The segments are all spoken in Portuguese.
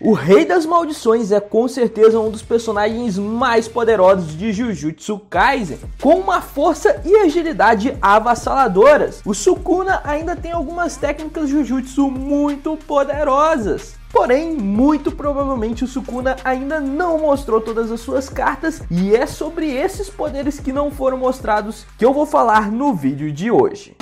O Rei das Maldições é com certeza um dos personagens mais poderosos de Jujutsu Kaisen, com uma força e agilidade avassaladoras. O Sukuna ainda tem algumas técnicas Jujutsu muito poderosas. Porém, muito provavelmente o Sukuna ainda não mostrou todas as suas cartas e é sobre esses poderes que não foram mostrados que eu vou falar no vídeo de hoje.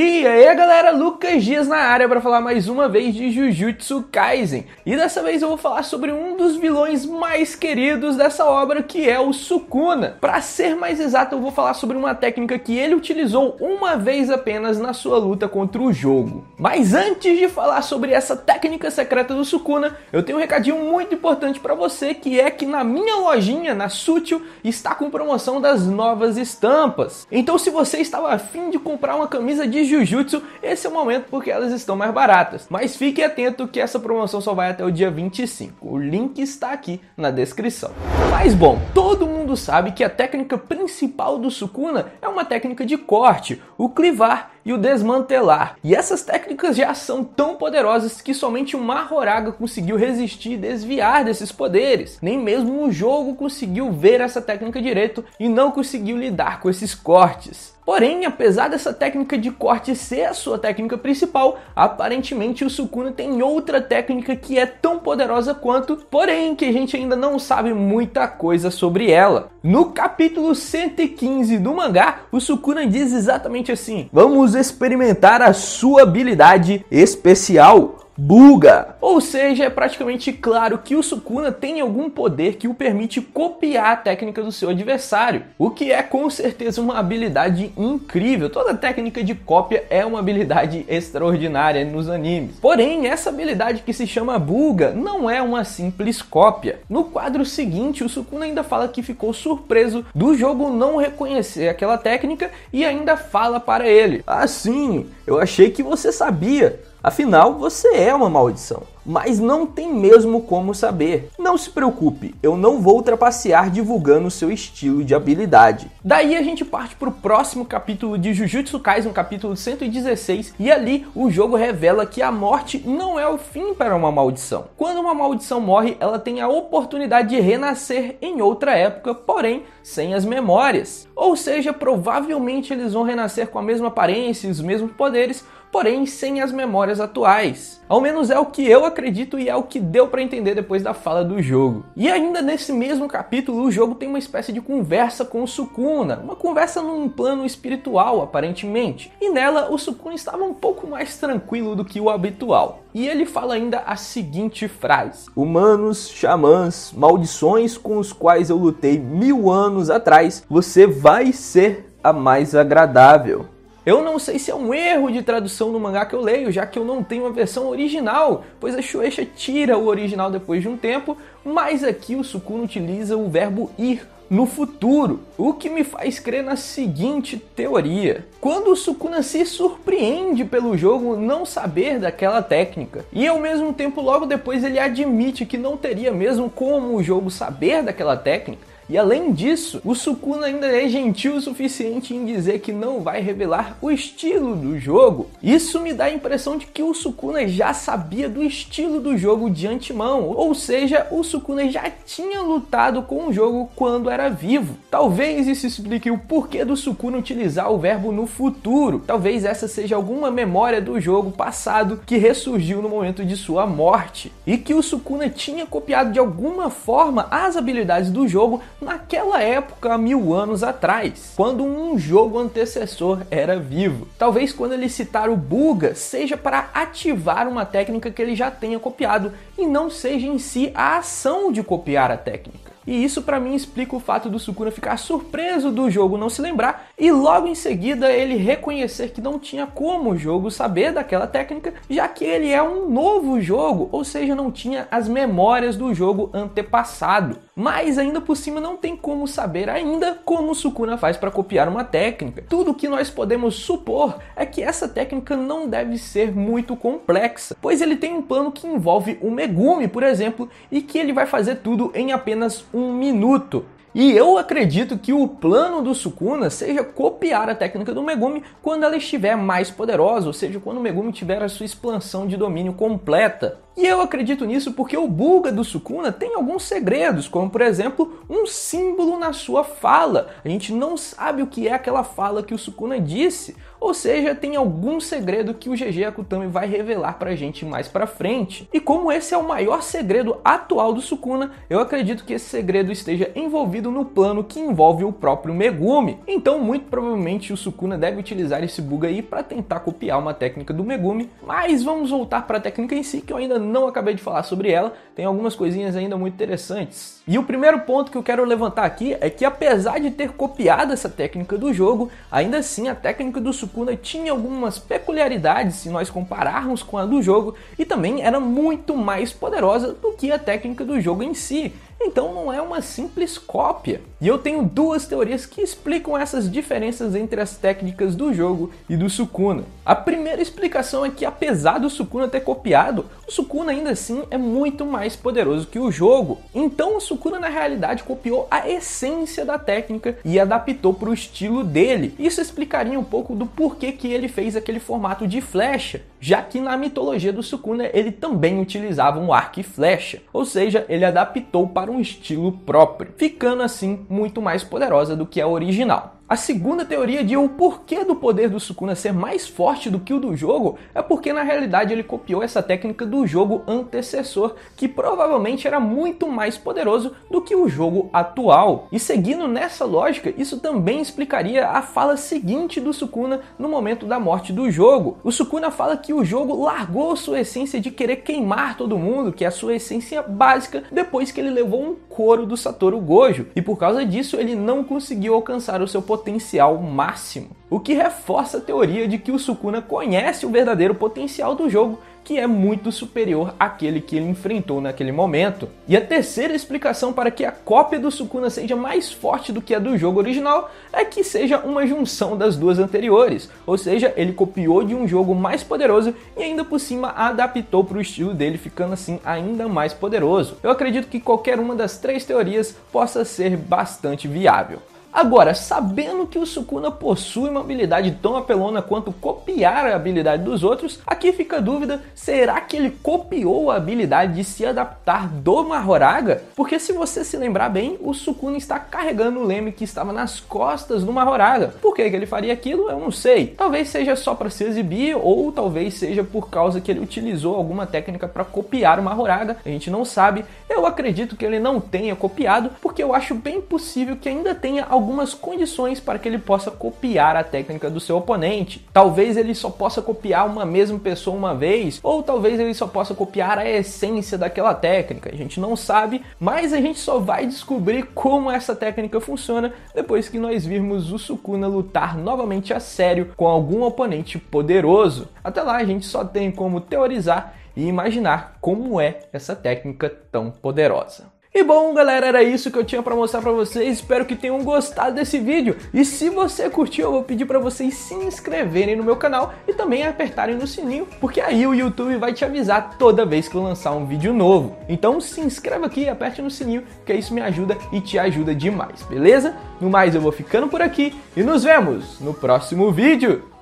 E aí galera, Lucas Dias na área para falar mais uma vez de Jujutsu Kaisen. E dessa vez eu vou falar sobre um dos vilões mais queridos dessa obra, que é o Sukuna. Para ser mais exato, eu vou falar sobre uma técnica que ele utilizou uma vez apenas na sua luta contra o jogo. Mas antes de falar sobre essa técnica secreta do Sukuna, eu tenho um recadinho muito importante para você, que é que na minha lojinha, na Sutil, está com promoção das novas estampas. Então se você estava afim de comprar uma camisa de Jujutsu, esse é o momento porque elas estão mais baratas. Mas fique atento que essa promoção só vai até o dia 25. O link está aqui na descrição. Mas bom, todo mundo sabe que a técnica principal do Sukuna é uma técnica de corte, o clivar e o desmantelar. E essas técnicas já são tão poderosas que somente o Mahoraga conseguiu resistir e desviar desses poderes. Nem mesmo o jogo conseguiu ver essa técnica direito e não conseguiu lidar com esses cortes. Porém, apesar dessa técnica de corte ser a sua técnica principal, aparentemente o Sukuna tem outra técnica que é tão poderosa quanto, porém que a gente ainda não sabe muita coisa sobre ela. No capítulo 115 do mangá, o Sukuna diz exatamente assim: Vamos experimentar a sua habilidade especial buga. Ou seja, é praticamente claro que o Sukuna tem algum poder que o permite copiar a técnica do seu adversário, o que é com certeza uma habilidade incrível. Toda técnica de cópia é uma habilidade extraordinária nos animes. Porém, essa habilidade que se chama buga não é uma simples cópia. No quadro seguinte, o Sukuna ainda fala que ficou surpreso do jogo não reconhecer aquela técnica e ainda fala para ele: "Assim, eu achei que você sabia. Afinal, você é uma maldição mas não tem mesmo como saber. Não se preocupe, eu não vou trapacear divulgando seu estilo de habilidade. Daí a gente parte para o próximo capítulo de Jujutsu Kaisen, capítulo 116, e ali o jogo revela que a morte não é o fim para uma maldição. Quando uma maldição morre, ela tem a oportunidade de renascer em outra época, porém sem as memórias. Ou seja, provavelmente eles vão renascer com a mesma aparência e os mesmos poderes, porém sem as memórias atuais. Ao menos é o que eu acredito e é o que deu para entender depois da fala do jogo. E ainda nesse mesmo capítulo, o jogo tem uma espécie de conversa com o Sukuna, uma conversa num plano espiritual, aparentemente. E nela, o Sukuna estava um pouco mais tranquilo do que o habitual. E ele fala ainda a seguinte frase: Humanos, xamãs, maldições com os quais eu lutei mil anos atrás, você vai ser a mais agradável. Eu não sei se é um erro de tradução no mangá que eu leio, já que eu não tenho a versão original, pois a Shueisha tira o original depois de um tempo, mas aqui o Sukuna utiliza o verbo ir no futuro, o que me faz crer na seguinte teoria. Quando o Sukuna se surpreende pelo jogo não saber daquela técnica, e ao mesmo tempo logo depois ele admite que não teria mesmo como o jogo saber daquela técnica, e além disso, o Sukuna ainda é gentil o suficiente em dizer que não vai revelar o estilo do jogo. Isso me dá a impressão de que o Sukuna já sabia do estilo do jogo de antemão, ou seja, o Sukuna já tinha lutado com o jogo quando era vivo. Talvez isso explique o porquê do Sukuna utilizar o verbo no futuro. Talvez essa seja alguma memória do jogo passado que ressurgiu no momento de sua morte e que o Sukuna tinha copiado de alguma forma as habilidades do jogo naquela época, há mil anos atrás, quando um jogo antecessor era vivo. Talvez quando ele citar o Buga seja para ativar uma técnica que ele já tenha copiado e não seja em si a ação de copiar a técnica. E isso para mim explica o fato do Sukuna ficar surpreso do jogo não se lembrar e logo em seguida ele reconhecer que não tinha como o jogo saber daquela técnica, já que ele é um novo jogo, ou seja, não tinha as memórias do jogo antepassado. Mas ainda por cima não tem como saber ainda como o Sukuna faz para copiar uma técnica. Tudo que nós podemos supor é que essa técnica não deve ser muito complexa, pois ele tem um plano que envolve o Megumi, por exemplo, e que ele vai fazer tudo em apenas minuto. E eu acredito que o plano do Sukuna seja copiar a técnica do Megumi quando ela estiver mais poderosa, ou seja, quando o Megumi tiver a sua expansão de domínio completa. E eu acredito nisso porque o Bulga do Sukuna tem alguns segredos, como por exemplo, um símbolo na sua fala. A gente não sabe o que é aquela fala que o Sukuna disse, ou seja, tem algum segredo que o GG Akutami vai revelar pra gente mais pra frente. E como esse é o maior segredo atual do Sukuna, eu acredito que esse segredo esteja envolvido no plano que envolve o próprio Megumi. Então, muito provavelmente o Sukuna deve utilizar esse bug aí para tentar copiar uma técnica do Megumi, mas vamos voltar para a técnica em si, que eu ainda não acabei de falar sobre ela, tem algumas coisinhas ainda muito interessantes. E o primeiro ponto que eu quero levantar aqui é que apesar de ter copiado essa técnica do jogo, ainda assim a técnica do Sukuna tinha algumas peculiaridades se nós compararmos com a do jogo e também era muito mais poderosa do que a técnica do jogo em si. Então não é uma simples cópia. E eu tenho duas teorias que explicam essas diferenças entre as técnicas do jogo e do Sukuna. A primeira explicação é que apesar do Sukuna ter copiado, o Sukuna ainda assim é muito mais poderoso que o jogo. Então o Sukuna na realidade copiou a essência da técnica e adaptou para o estilo dele. Isso explicaria um pouco do porquê que ele fez aquele formato de flecha, já que na mitologia do Sukuna ele também utilizava um arco e flecha, ou seja, ele adaptou para um estilo próprio, ficando assim muito mais poderosa do que a original. A segunda teoria de o porquê do poder do Sukuna ser mais forte do que o do jogo é porque na realidade ele copiou essa técnica do jogo antecessor, que provavelmente era muito mais poderoso do que o jogo atual. E seguindo nessa lógica, isso também explicaria a fala seguinte do Sukuna no momento da morte do jogo. O Sukuna fala que o jogo largou sua essência de querer queimar todo mundo, que é a sua essência básica, depois que ele levou um couro do Satoru Gojo, e por causa disso ele não conseguiu alcançar o seu potencial potencial máximo, o que reforça a teoria de que o Sukuna conhece o verdadeiro potencial do jogo que é muito superior àquele que ele enfrentou naquele momento. E a terceira explicação para que a cópia do Sukuna seja mais forte do que a do jogo original é que seja uma junção das duas anteriores, ou seja, ele copiou de um jogo mais poderoso e ainda por cima adaptou para o estilo dele, ficando assim ainda mais poderoso. Eu acredito que qualquer uma das três teorias possa ser bastante viável. Agora, sabendo que o Sukuna possui uma habilidade tão apelona quanto copiar a habilidade dos outros, aqui fica a dúvida, será que ele copiou a habilidade de se adaptar do Mahoraga? Porque se você se lembrar bem, o Sukuna está carregando o leme que estava nas costas do Mahoraga. Por que, que ele faria aquilo? Eu não sei. Talvez seja só para se exibir ou talvez seja por causa que ele utilizou alguma técnica para copiar o Mahoraga, a gente não sabe. Eu acredito que ele não tenha copiado, porque eu acho bem possível que ainda tenha algumas condições para que ele possa copiar a técnica do seu oponente. Talvez ele só possa copiar uma mesma pessoa uma vez, ou talvez ele só possa copiar a essência daquela técnica. A gente não sabe, mas a gente só vai descobrir como essa técnica funciona depois que nós virmos o Sukuna lutar novamente a sério com algum oponente poderoso. Até lá a gente só tem como teorizar e imaginar como é essa técnica tão poderosa. E bom, galera, era isso que eu tinha para mostrar para vocês. Espero que tenham gostado desse vídeo. E se você curtiu, eu vou pedir para vocês se inscreverem no meu canal e também apertarem no sininho, porque aí o YouTube vai te avisar toda vez que eu lançar um vídeo novo. Então se inscreva aqui aperte no sininho, que isso me ajuda e te ajuda demais, beleza? No mais, eu vou ficando por aqui e nos vemos no próximo vídeo.